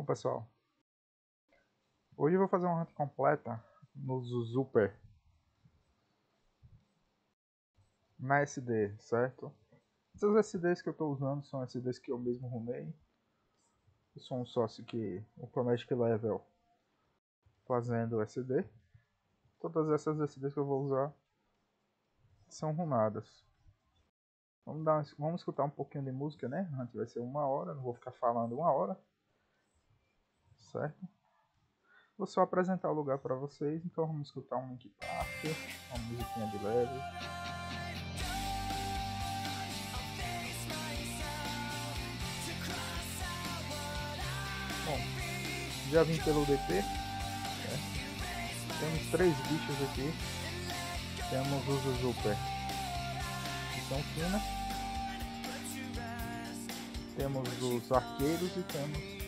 Bom pessoal, hoje eu vou fazer uma hunt completa no Zuzuper na SD, certo? Essas SDs que eu estou usando são SDs que eu mesmo rumei. Eu sou um sócio que o Promagic Level fazendo SD. Todas essas SDs que eu vou usar são rumadas. Vamos, dar, vamos escutar um pouquinho de música, né? A gente vai ser uma hora, não vou ficar falando uma hora. Certo? Vou só apresentar o lugar para vocês, então vamos escutar um Link Park, uma musiquinha de leve. Bom, já vim pelo DP. Né? Temos três bichos aqui. Temos os Zuzuper, que são finas. Temos os arqueiros e temos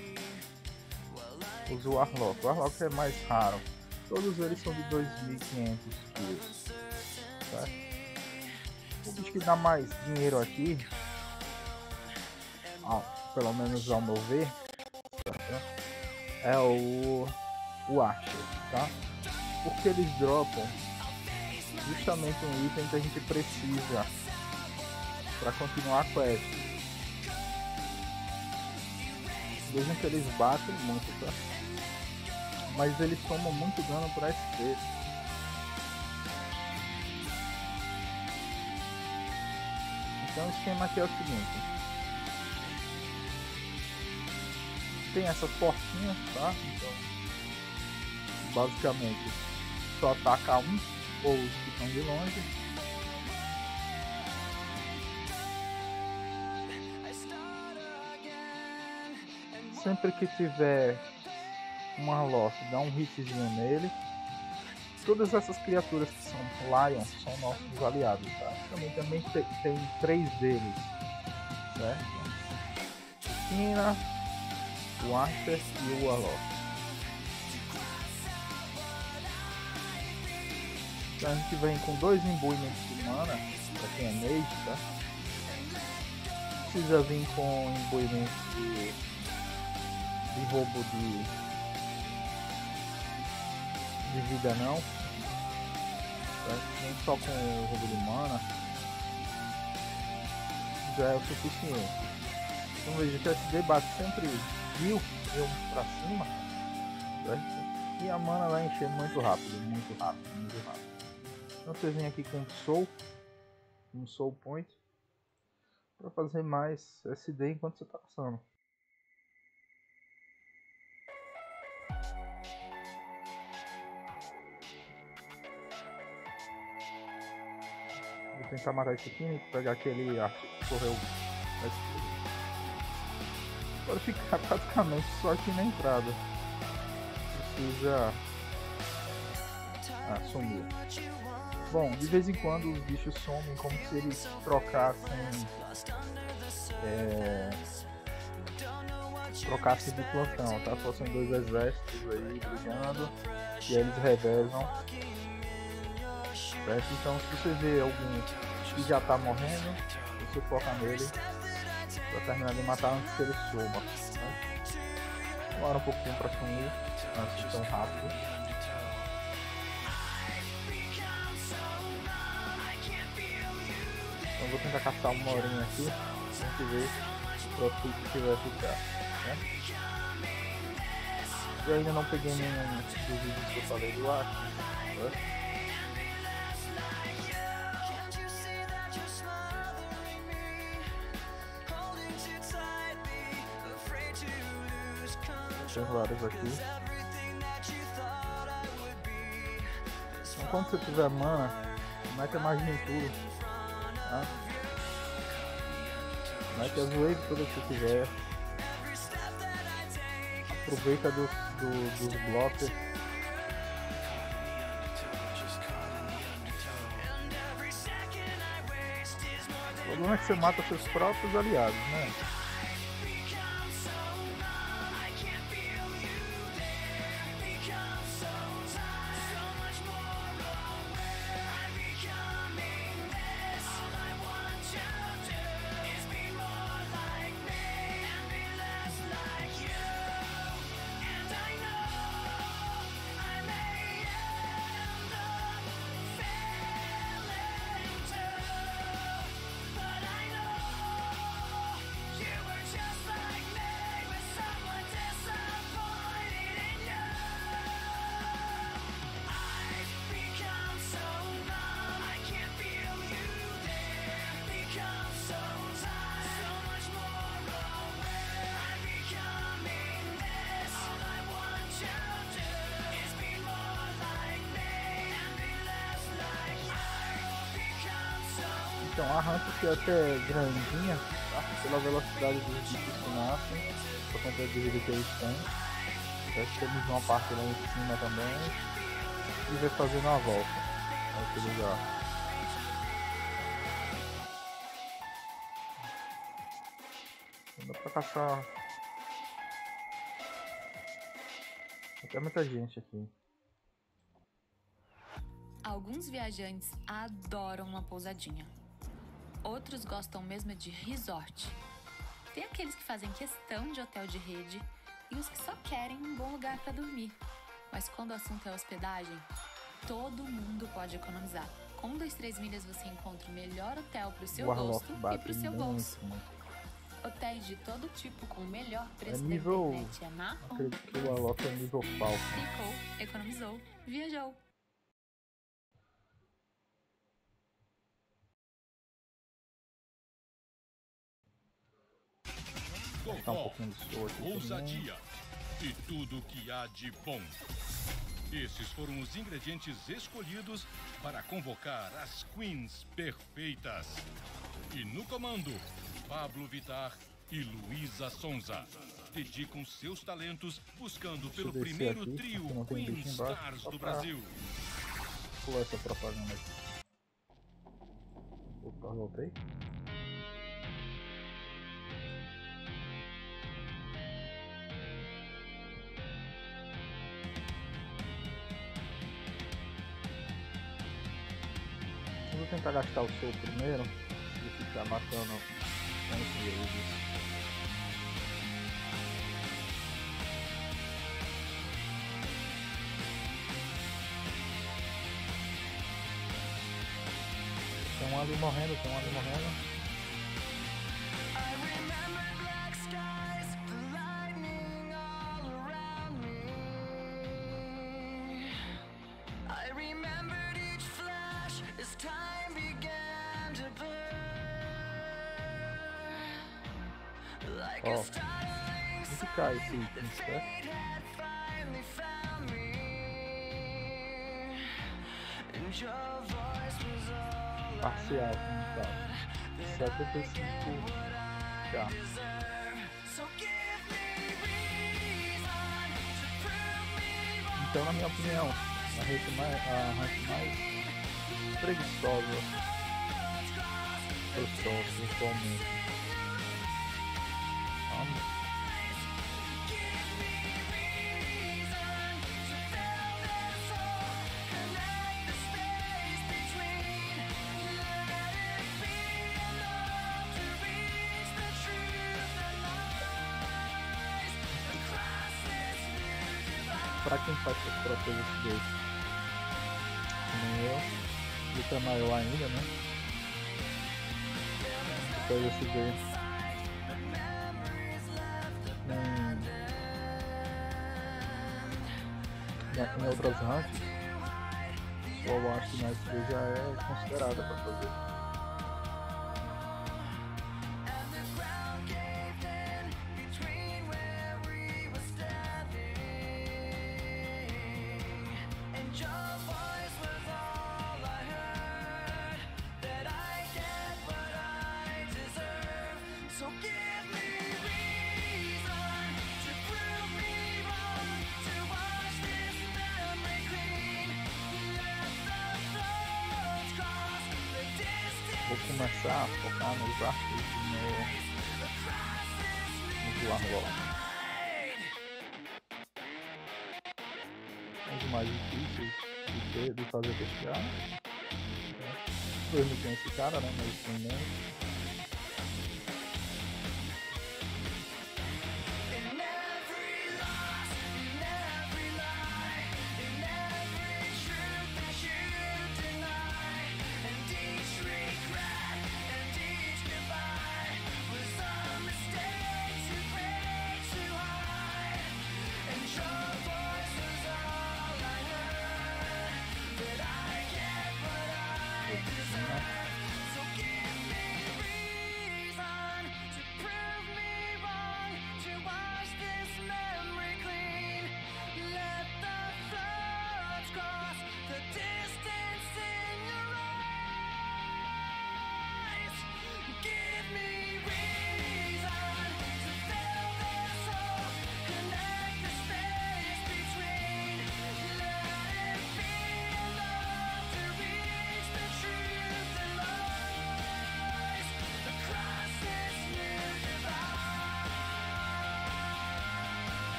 os Warlock. Warlock é mais raro. Todos eles são de 2.500 quilos. Tá? O bicho que dá mais dinheiro aqui, pelo menos ao meu ver, é o, o Archer, tá? Porque eles dropam justamente um item que a gente precisa para continuar a quest. Vejam que eles batem muito, tá? Mas eles tomam muito dano para SP. Então o esquema aqui é o seguinte. Tem essas portinhas, tá? Então, basicamente, só ataca um ou os que estão de longe. Sempre que tiver uma Lost, dá um hitzinho nele. Todas essas criaturas que são Lions são nossos aliados, tá? Também, também tem, tem três deles, certo? O Kina, o Archer e o Warlock. Então a gente vem com dois imbuimentos de mana, pra quem é mage, tá? Precisa vir com imbuimentos de, de roubo de de vida não. Nem só com o roubo de mana já é o suficiente. Então veja que esse debate sempre viu eu pra cima. Certo? E a mana vai encher muito rápido, muito rápido, muito rápido. Então você vem aqui com Soul, um Soul Point, para fazer mais SD enquanto você está passando. Tentar matar esse aqui, pegar aquele arco que correu Pode ficar praticamente só aqui na entrada. Precisa. Ah, sumiu. Bom, de vez em quando os bichos somem como se eles trocassem. É, trocassem de plantão, tá? Fossem dois exércitos aí brigando e eles revezam certo? Então se você vê algum que já tá morrendo, você foca nele pra terminar de matar antes que ele suba. Né? Demora um pouquinho pra sumir, antes de tão rápido. Então vou tentar caçar uma horinha aqui, pra gente ver o profit que vai ficar. Né? Eu ainda não peguei nenhum dos vídeos que eu falei do ar. Né? Vários aqui. Então quando você tiver mana, mete a magia em tudo. Tá? Mete as waves todas que você tiver. Aproveita do, do, dos blocos. O problema é que você mata seus próprios aliados, né? Então a rampa que é até grandinha, tá? pela velocidade dos bichos que nascem, por conta de vida que eles têm. Então, temos uma parte lá em cima também e vai fazendo a volta. Olha que legal. Dá pra caçar até muita gente aqui. Alguns viajantes adoram uma pousadinha. Outros gostam mesmo de resort. Tem aqueles que fazem questão de hotel de rede e os que só querem um bom lugar para dormir. Mas quando o assunto é hospedagem, todo mundo pode economizar. Com 23 milhas você encontra o melhor hotel para o seu gosto e para o seu bolso. Hotéis de todo tipo com o melhor preço é nível... da internet é na Acredito que o Warlock é nível Falcon. Ficou, economizou, viajou. Tá um pouquinho de ousadia e tudo que há de bom. Esses foram os ingredientes escolhidos para convocar as queens perfeitas. E no comando, Pablo Vitar e Luísa Sonza dedicam seus talentos buscando pelo primeiro aqui, trio Queen Stars do Brasil. Pula essa propaganda aqui. Opa, voltei. Tentar gastar o seu primeiro e ficar matando antes deles. Tem um ali morrendo, tem um ali morrendo. Parcial, como tá? 75 já. Então, na minha opinião, a rede mais, a rank mais preguiçosa eu sou atualmente. Pra quem faz suas próprias updates. Como eu, luta maior ainda, né? Depois você vê em, em outras ranks, eu acho que mais já é considerada para fazer.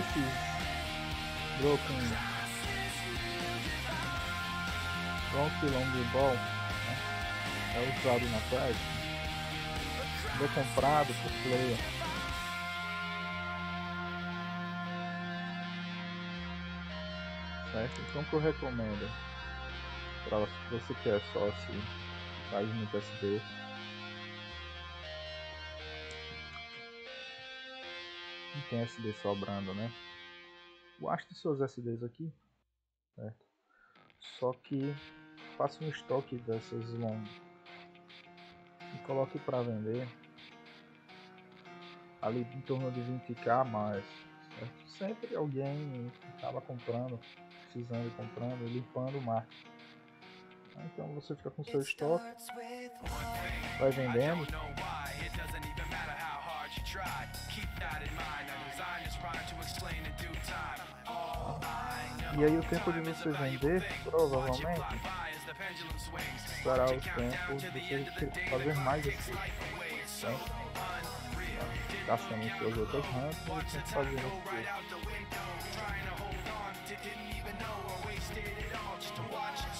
Esses broken. Donkey Long Ball né, é usado na prática foi comprado por player. Certo? então o que eu recomendo para você que é sócio faz muito SD tem SD sobrando né? Guarde seus SDs aqui certo? Só que faça um estoque dessas long e coloque para vender ali em torno de 20k a mais certo? sempre alguém acaba comprando precisando e comprando e limpando o marketing. Então você fica com seu estoque vai vendendo e aí o tempo de você vender, provavelmente, será o tempo de você fazer mais esse né? gastando em suas outras ranks e tem que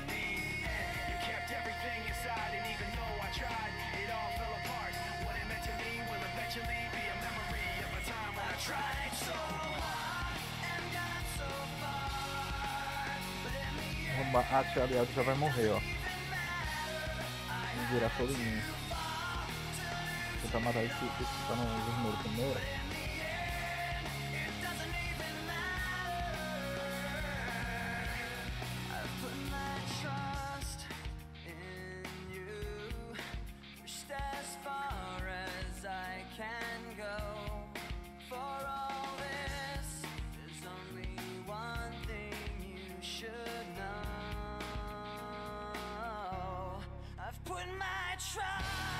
Ah, tia aliado já vai morrer, ó. Vou virar todo mundo. Tentar matar esse que tá no vermelho primeiro. try.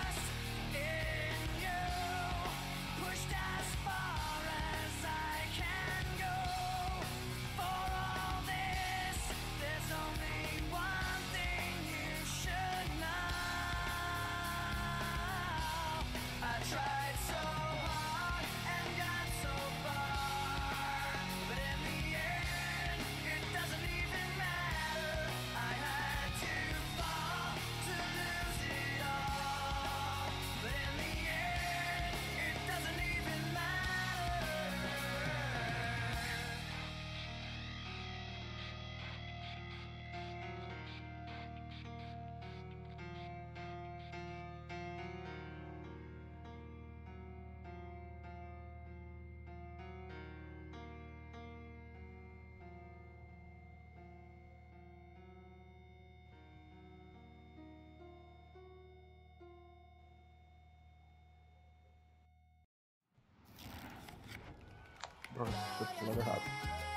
Pronto, another errado.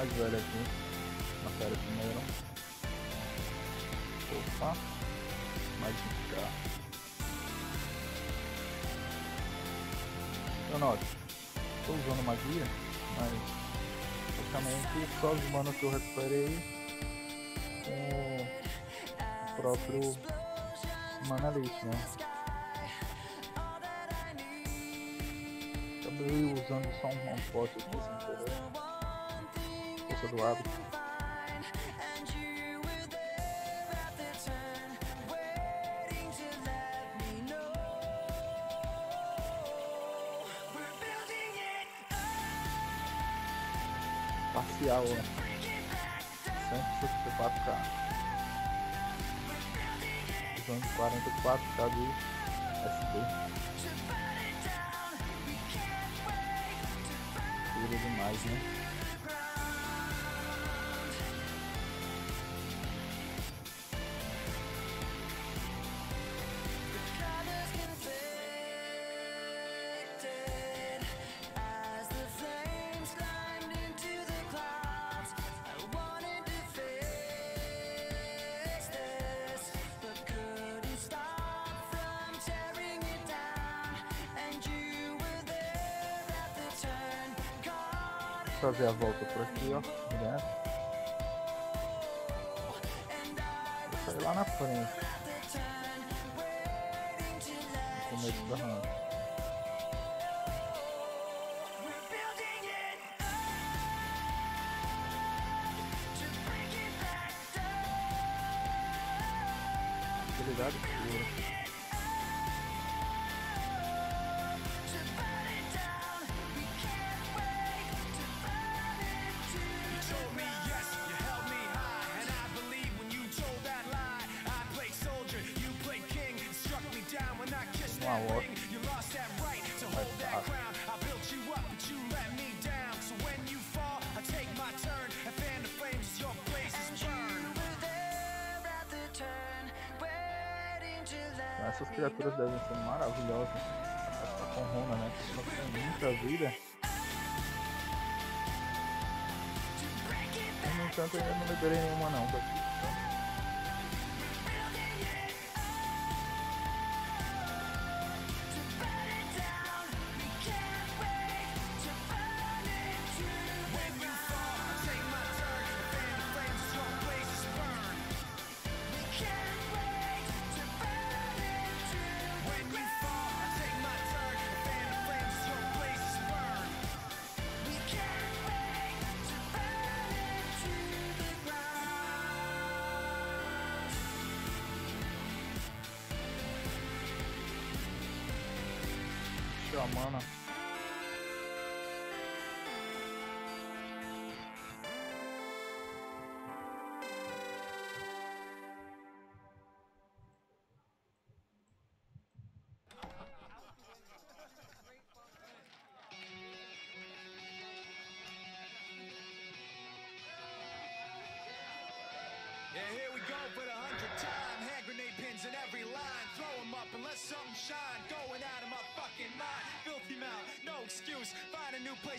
Mais velho aqui. Na série primeiro. Opa. Mais um carro. Eu noto. Estou usando magia, mas praticamente só os manos que eu recuperei com o próprio Manalite, né? Acabei usando só um pote aqui sem querer. Força do hábito. Parcial, né? 164k. Usando 44k de SD. Demais, né? Aqui, ó, criaturas devem ser maravilhosas. Essa com runa, né? Que elas têm muita vida. No entanto, ainda não liberei nenhuma não Yeah,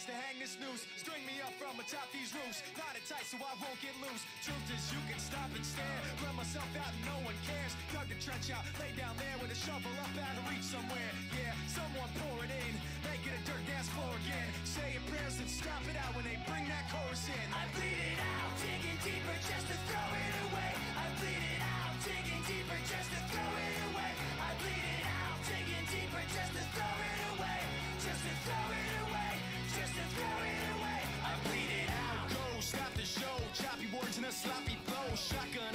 place to hang this noose. String me up from atop these roofs. Knot it tight so I won't get loose. Truth is, you can stop and stare. Run myself out and no one cares. Dug the trench out, lay down there with a shovel up out of reach somewhere. Yeah, someone pour it in. Make it a dirt dance floor again. Say your prayers and stop it out when they bring that chorus in. I bleed it out, digging deeper just to throw it away. I bleed it out, digging deeper just to throw it away. I bleed it out, digging deeper just to throw it away. Just to throw it away, throw it away. I bleed it out. Go, stop the show. Choppy words and a sloppy flow. Shotgun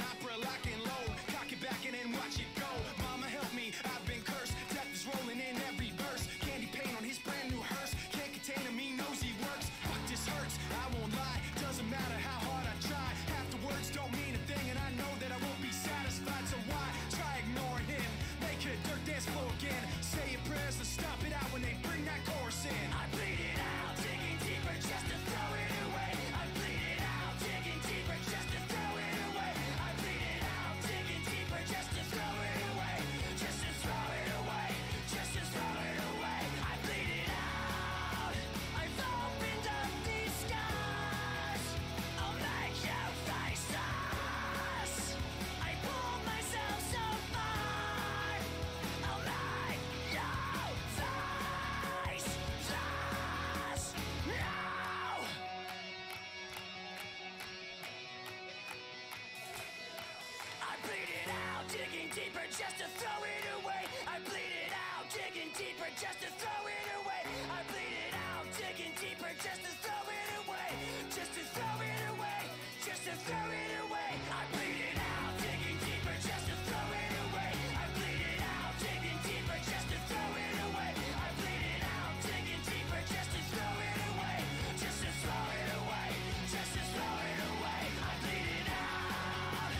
just to throw it away. I bleed it out, digging deeper just to throw it away. Just to throw it away. Just to throw it away. I bleed it out, digging deeper just to throw it away. I bleed it out, digging deeper just to throw it away. I bleed it out, digging deeper just to throw it away. Just to throw it away. Just to throw it away. I bleed it out.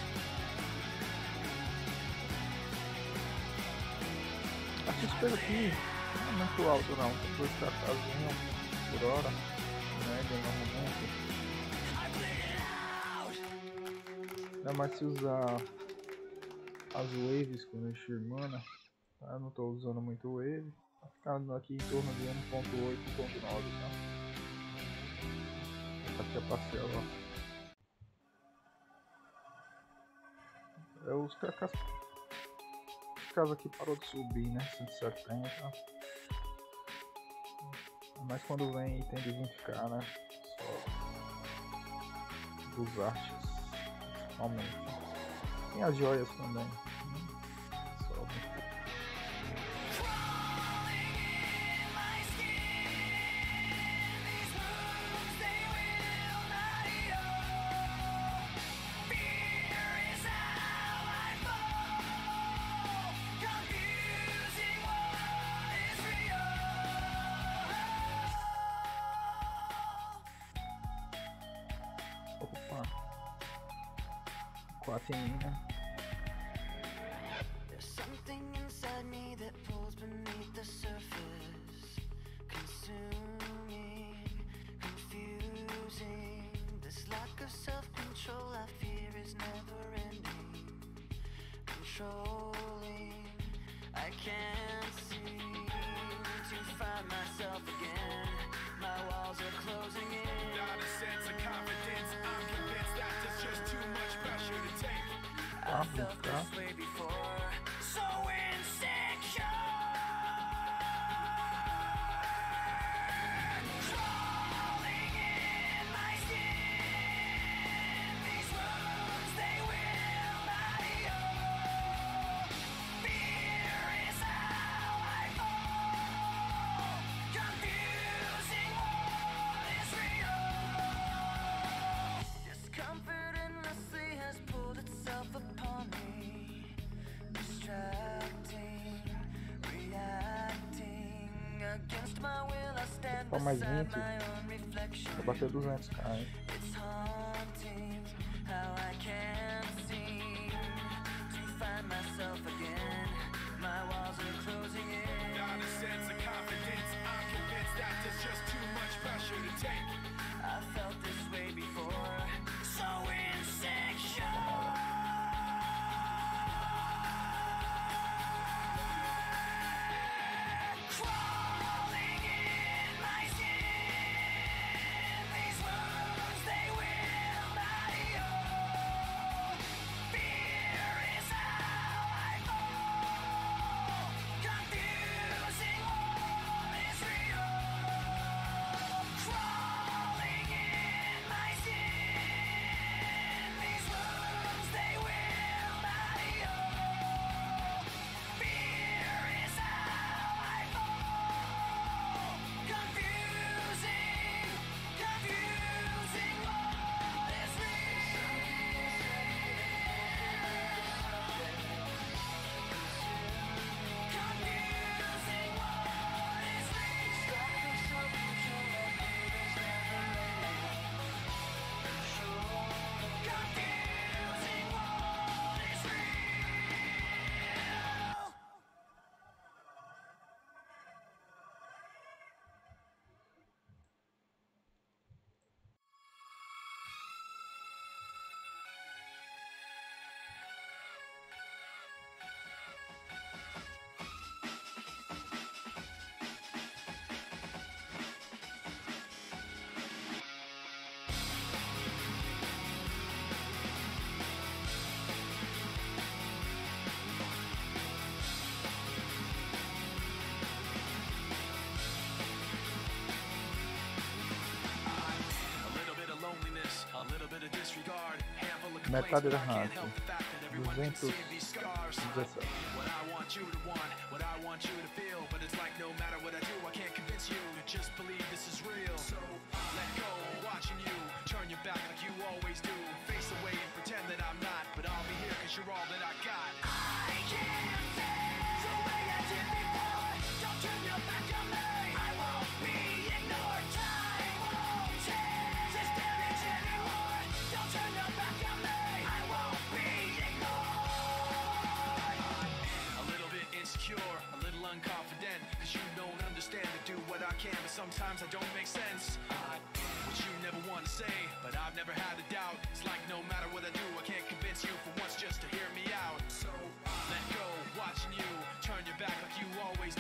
Suspeita aqui não é muito alto não, tem dois cacazinhos por hora, média normalmente. Ainda mais se usar as waves com a Shirmana, tá? Eu não estou usando muito wave, tá ficando aqui em torno de 1.8 e 1.9, tá? Essa aqui a parcela, ó. É os esse caso aqui parou de subir, né? 170. Mas quando vem item de 20k, né? Só dos artes aumenta. Tem as joias também. Só mais beside 20. my own reflection. Vai bater 200k, hein? You always do. Face away understand to do what I can, but sometimes I don't make sense. I, what you never want to say, but I've never had a doubt. It's like no matter what I do, I can't convince you for once just to hear me out. So let go, watching you turn your back like you always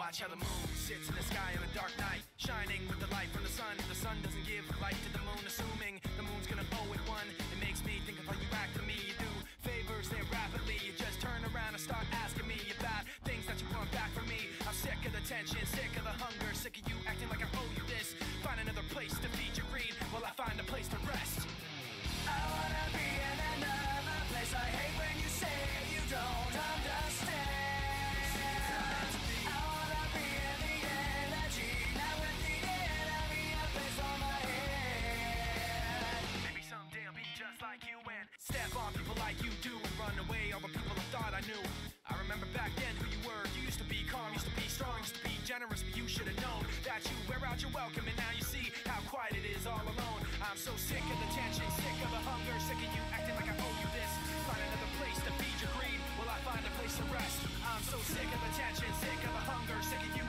watch how the moon sits in the sky on a dark night, shining with the light from the sun. The sun doesn't give light to the moon, assuming the moon's gonna owe it one. It makes me think of how you act to me. You do favors there rapidly. You just turn around and start asking me about things that you want back from me. I'm sick of the tension, sick of the hunger, sick of you acting like I have you wear out your welcome and now you see how quiet it is all alone. I'm so sick of the tension, sick of the hunger, sick of you acting like I owe you this. Find another place to feed your greed while I find a place to rest. I'm so sick of the tension, sick of the hunger, sick of you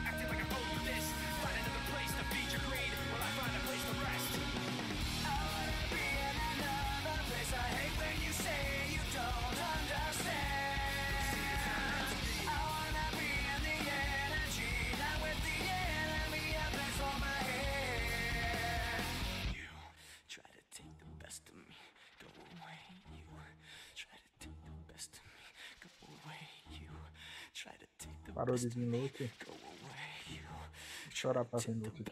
Parou de best vir Luke. go away. You Chorar pra vir Luke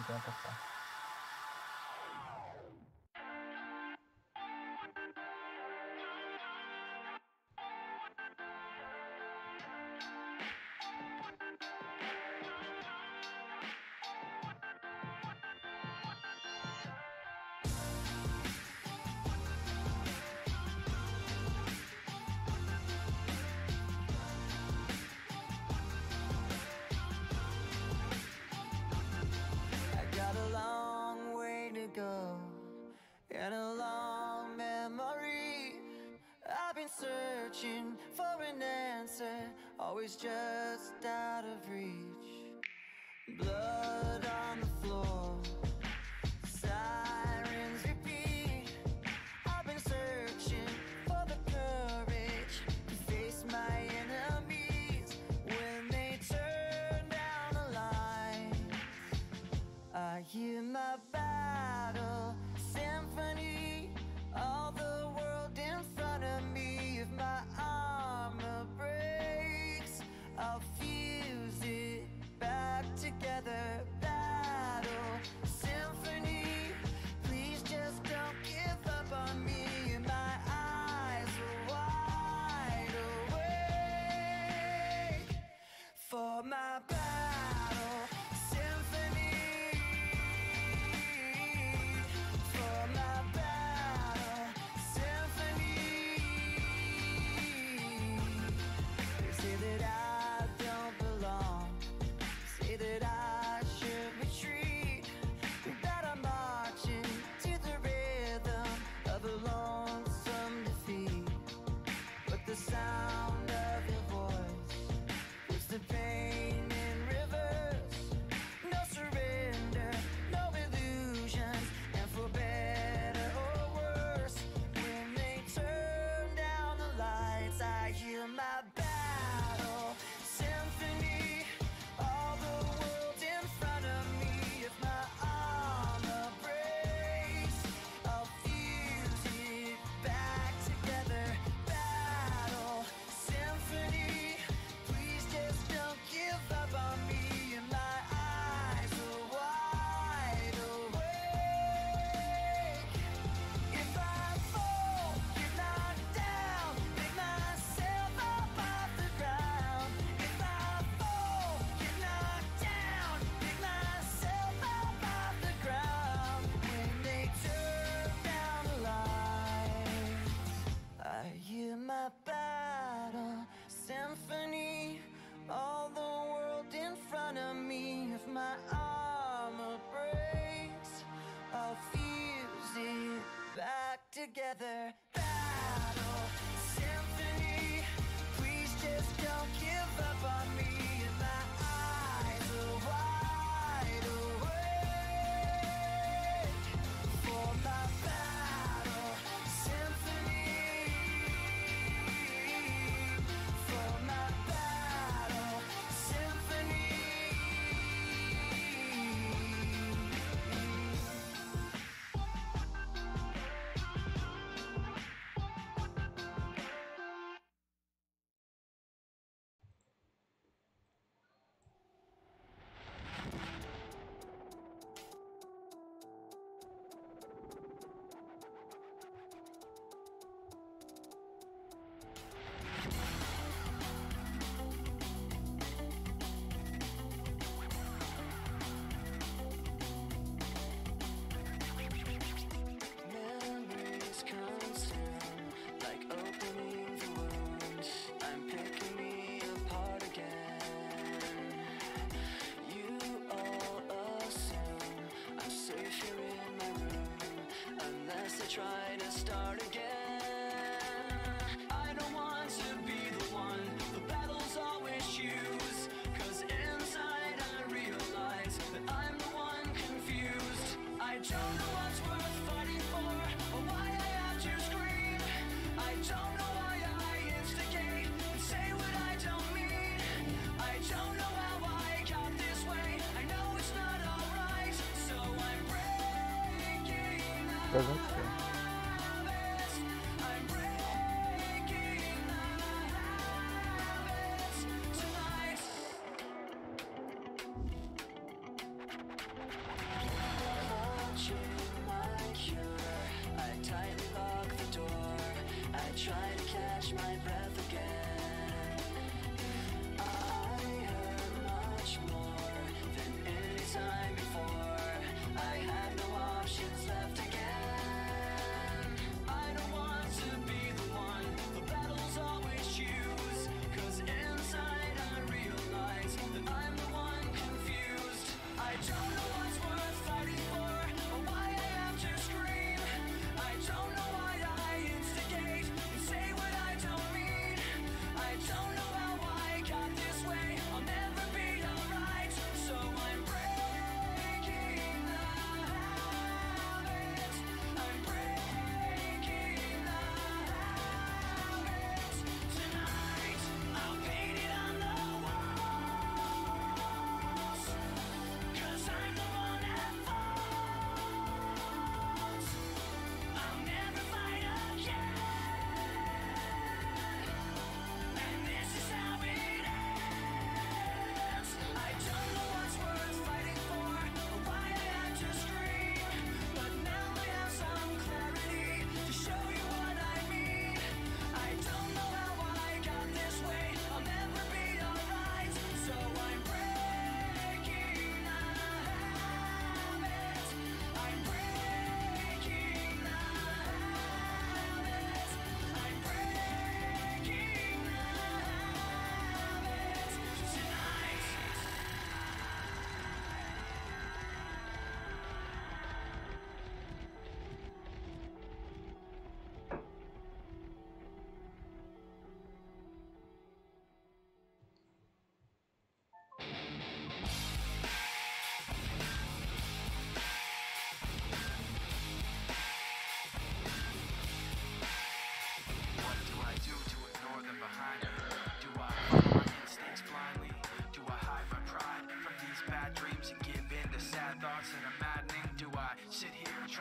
50k. ago And a long memory. I've been searching for an answer Always just out of reach. Blood on the floor. Sirens repeat. I've been searching for the courage To face my enemies when they turn down the lights. I hear my back 拜拜。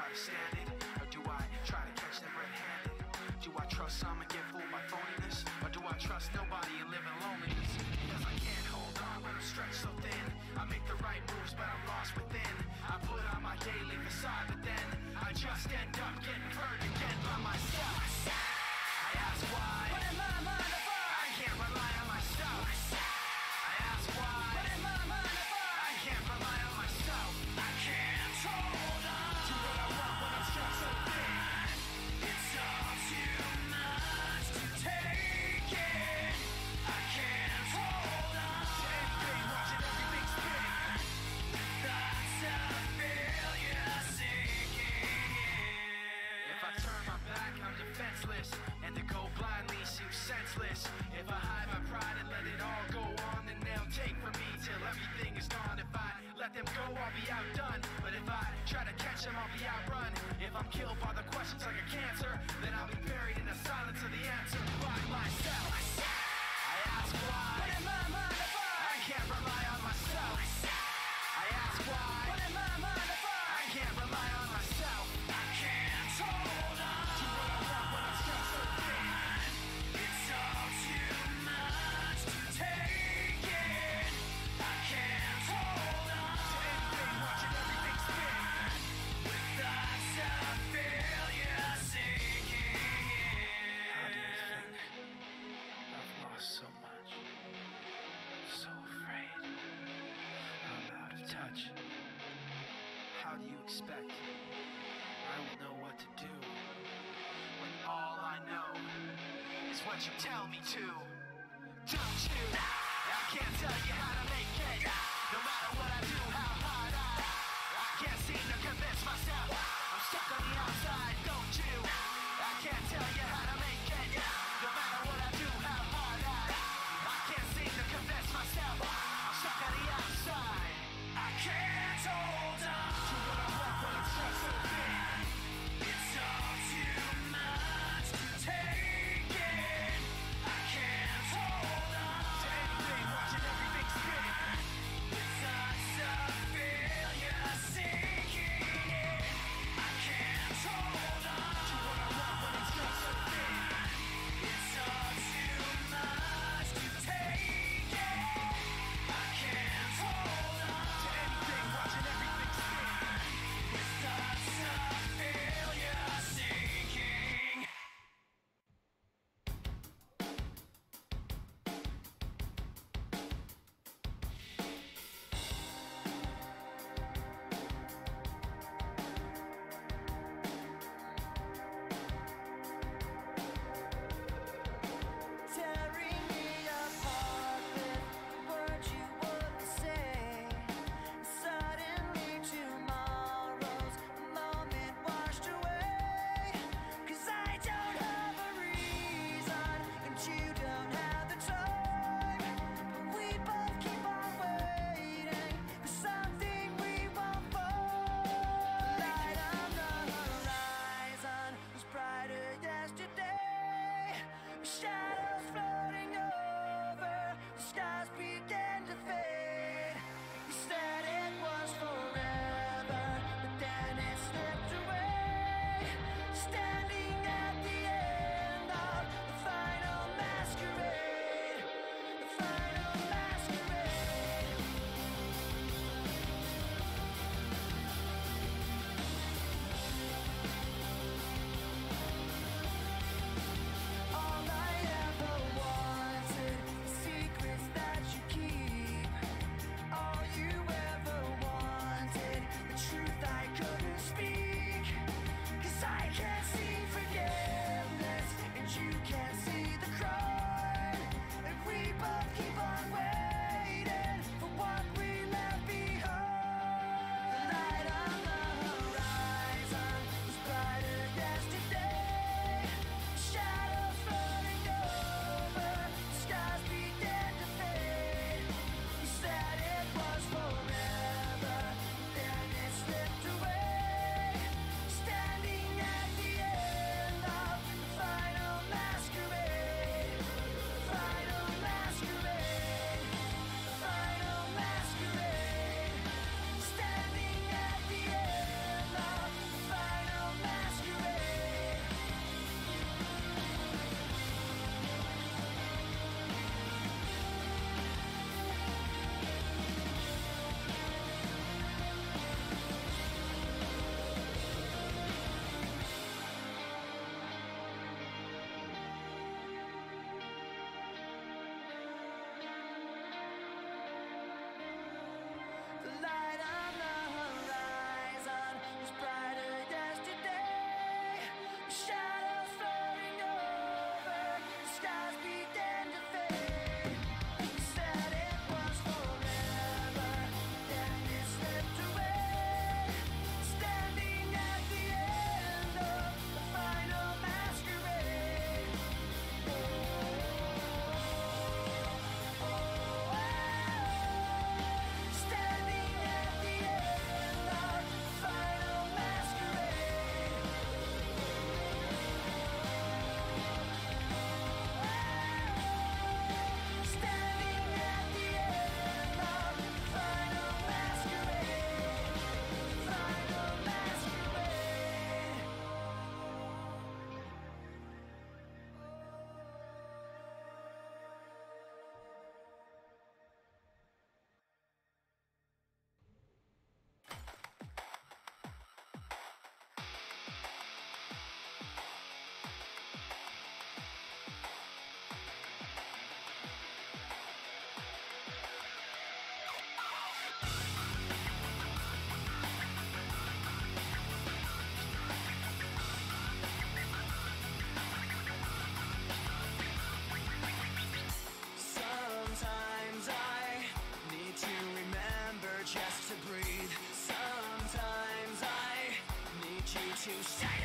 try to stand it? Or do I try to catch them red-handed? Do I trust some and get fooled by phoniness? Or do I trust nobody and live in loneliness? Cause I can't hold on when I'm stretched so thin I make the right moves but I'm lost within I put on my daily facade but then I just end up getting hurt again what you tell me to. Don't you? I can't tell you how to make it. No matter what I do, how hard I, I can't seem to convince myself. I'm stuck on the outside. to say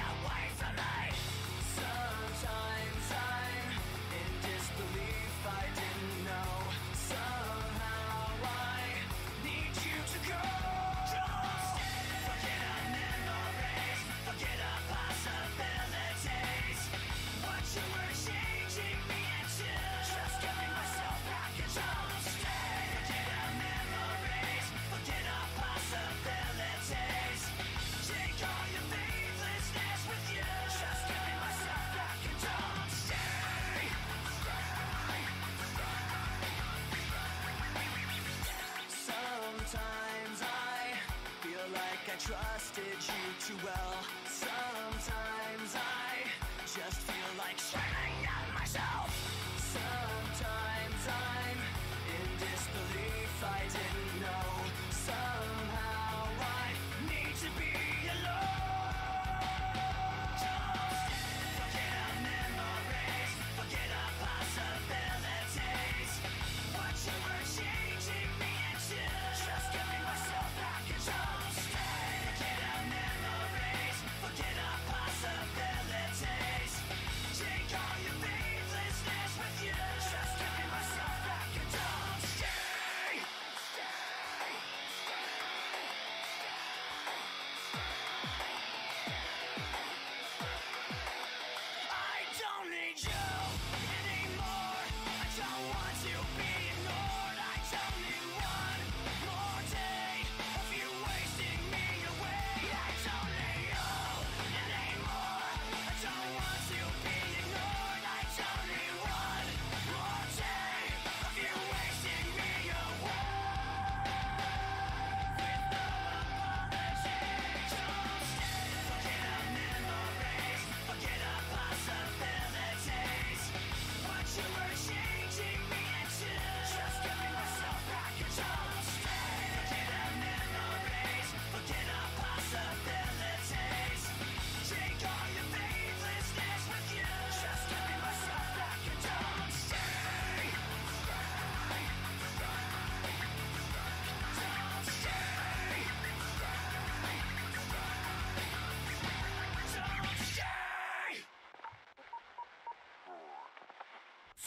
trusted you too well. Sometimes I just feel like screaming at myself. Sometimes I'm in disbelief. I didn't know. Somehow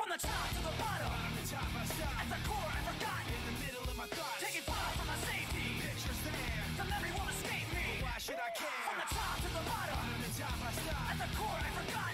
From the top to the bottom, the top I stop. at the core I forgot. In the middle of my thoughts. Taking far from my safety, Pictures there. the memory won't escape me. Why should I care? From the top to the bottom, On the top I stop. at the core I forgot.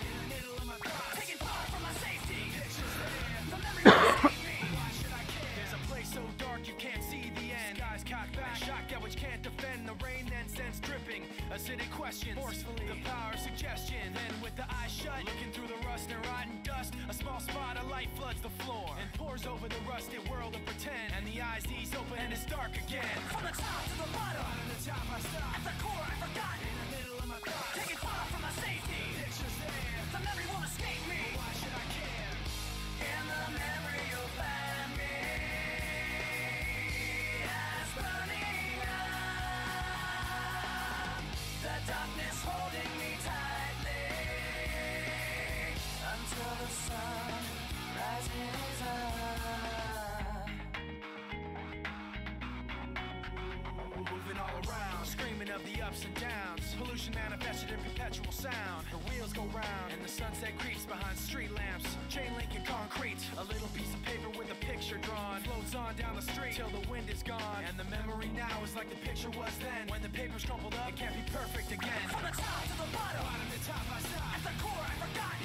Acidic questions, forcefully. The power of suggestion. Then with the eyes shut, looking through the rust and rotten dust, a small spot of light floods the floor and pours over the rusted world of pretend. And the eyes ease open and it's dark again. From the top to the bottom, On the top I stop. at the core I forgot. In the middle of my thoughts. Taking far from my safety, Pictures there. the memory won't escape me. Why should I care? In the memory go round, and the sunset creeps behind street lamps. Chain link and concrete. A little piece of paper with a picture drawn. Floats on down the street till the wind is gone. And the memory now is like the picture was then. When the paper's crumpled up, it can't be perfect again. From the top to the bottom, Bottom to top, I stop. at the core I forgot.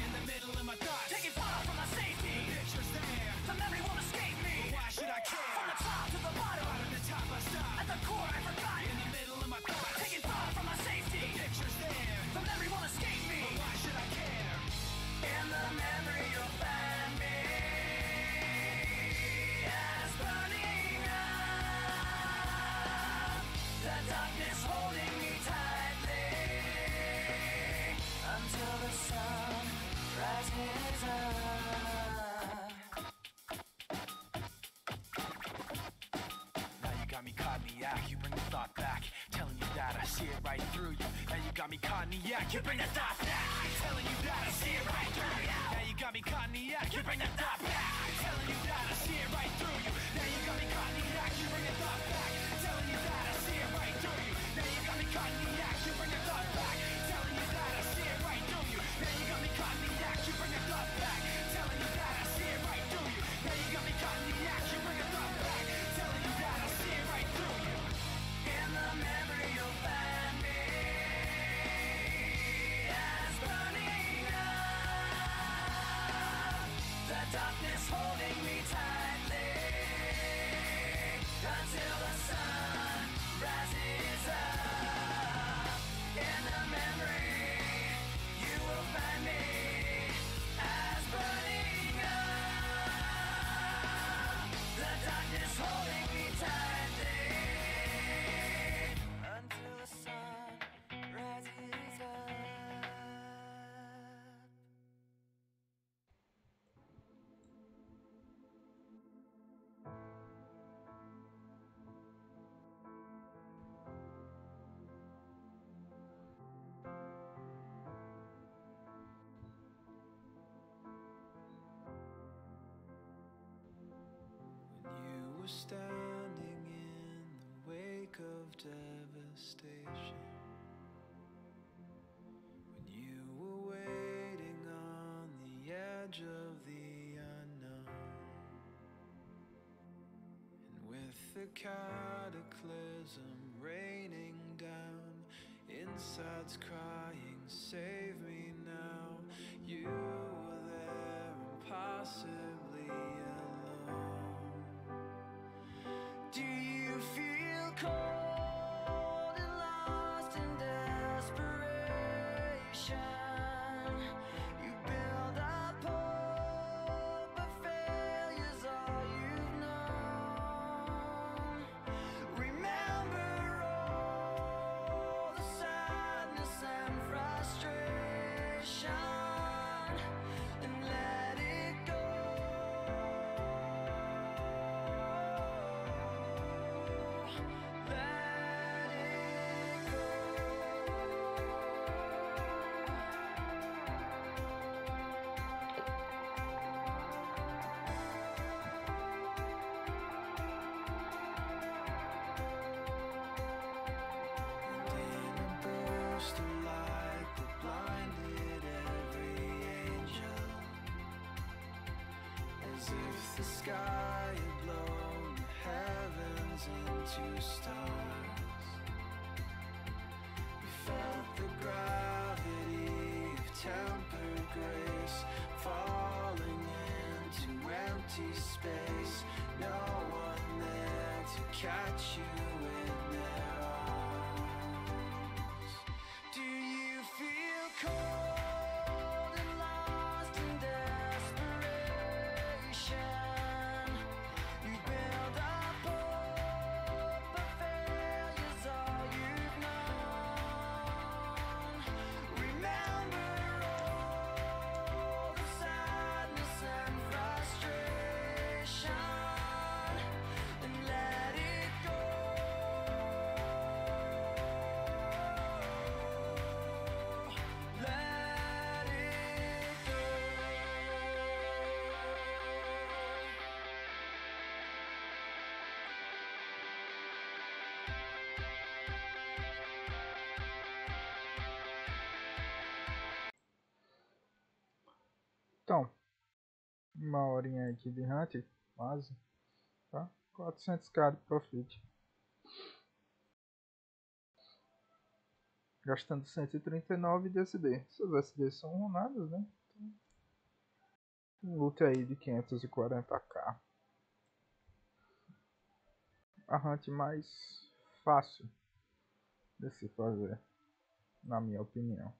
keeping it down. Edge of the unknown. And with the cataclysm raining down, insides crying, Save me the sky had blown the heavens into stars. We felt the gravity of tempered grace falling into empty space. No one there to catch you uma horinha aqui de hunt, quase, tá? 400k de profit. Gastando 139 de SD. Essas SDs são runadas, né? Então, um loot aí de 540k. A hunt mais fácil de se fazer, na minha opinião.